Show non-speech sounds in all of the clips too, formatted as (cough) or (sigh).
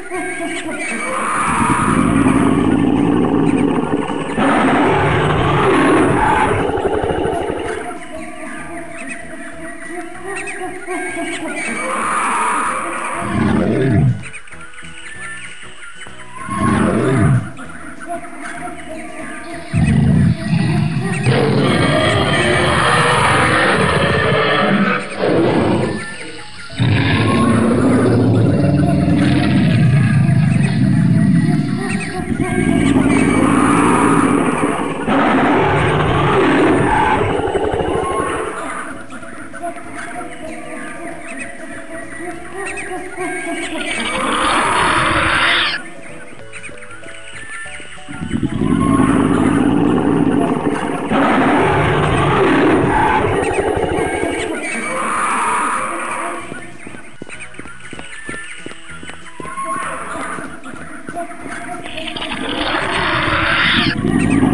Ha ha ha ha!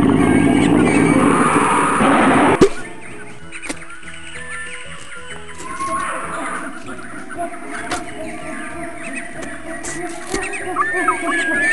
(laughs) Thank you.